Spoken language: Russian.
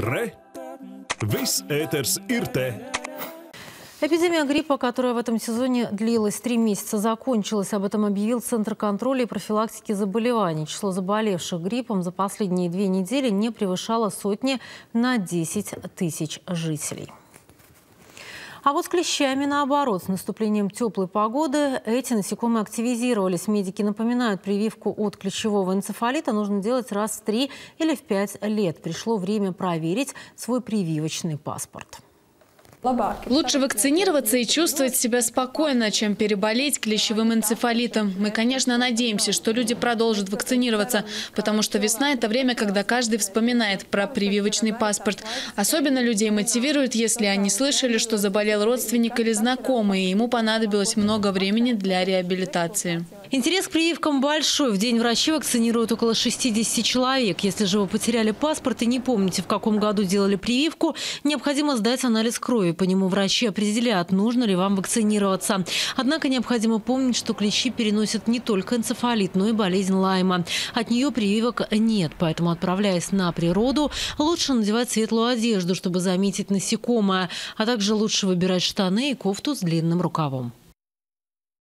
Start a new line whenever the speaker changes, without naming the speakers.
Re! Viss ēters ir!
Эпидемия гриппа, которая в этом сезоне длилась три месяца, закончилась. Об этом объявил Центр контроля и профилактики заболеваний. Число заболевших гриппом за последние две недели не превышало сотни на 10 тысяч жителей. А вот с клещами наоборот. С наступлением теплой погоды эти насекомые активизировались. Медики напоминают, прививку от клещевого энцефалита нужно делать раз в три или в пять лет. Пришло время проверить свой прививочный паспорт.
Лучше вакцинироваться и чувствовать себя спокойно, чем переболеть клещевым энцефалитом. Мы, конечно, надеемся, что люди продолжат вакцинироваться, потому что весна – это время, когда каждый вспоминает про прививочный паспорт. Особенно людей мотивирует, если они слышали, что заболел родственник или знакомый, и ему понадобилось много времени для реабилитации.
Интерес к прививкам большой. В день врачи вакцинируют около 60 человек. Если же вы потеряли паспорт и не помните, в каком году делали прививку, необходимо сдать анализ крови. По нему врачи определяют, нужно ли вам вакцинироваться. Однако необходимо помнить, что клещи переносят не только энцефалит, но и болезнь Лайма. От нее прививок нет, поэтому, отправляясь на природу, лучше надевать светлую одежду, чтобы заметить насекомое, а также лучше выбирать штаны и кофту с длинным рукавом.